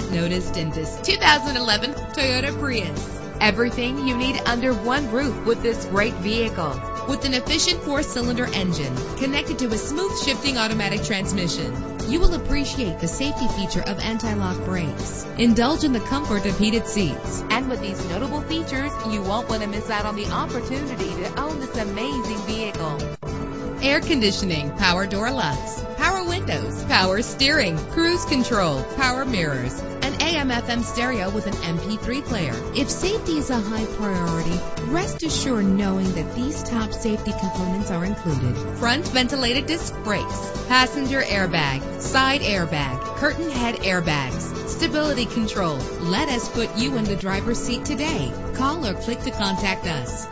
not noticed in this 2011 Toyota Prius. Everything you need under one roof with this great vehicle. With an efficient four-cylinder engine connected to a smooth shifting automatic transmission, you will appreciate the safety feature of anti-lock brakes. Indulge in the comfort of heated seats. And with these notable features, you won't want to miss out on the opportunity to own this amazing vehicle. Air conditioning, power door locks, power windows, power steering, cruise control, power mirrors, an AM FM stereo with an MP3 player. If safety is a high priority, rest assured knowing that these top safety components are included. Front ventilated disc brakes, passenger airbag, side airbag, curtain head airbags, stability control. Let us put you in the driver's seat today. Call or click to contact us.